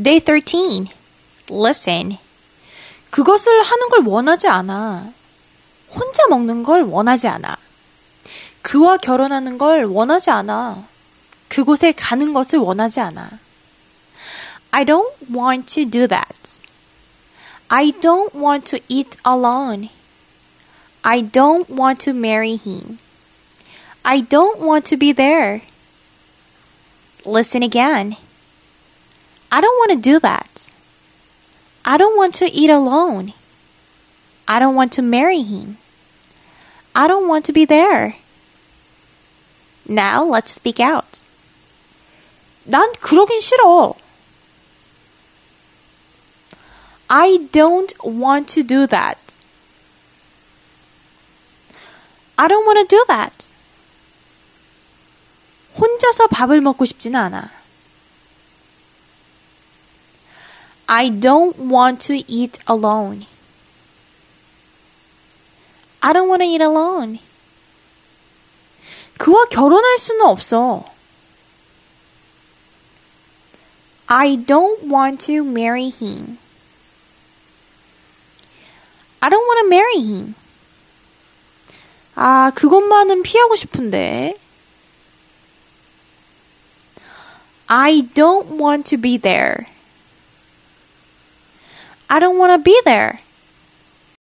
Day 13. Listen. 그것을 하는 걸 원하지 않아. 혼자 먹는 걸 원하지 않아. 그와 결혼하는 걸 원하지 않아. 그곳에 가는 것을 원하지 않아. I don't want to do that. I don't want to eat alone. I don't want to marry him. I don't want to be there. Listen again. I don't want to do that. I don't want to eat alone. I don't want to marry him. I don't want to be there. Now let's speak out. 난 그러긴 싫어. I don't want to do that. I don't want to do that. 혼자서 밥을 먹고 싶지는 않아. I don't want to eat alone. I don't want to eat alone. 그와 결혼할 수는 없어. I don't want to marry him. I don't want to marry him. 아, 그것만은 피하고 싶은데. I don't want to be there. I don't want to be there.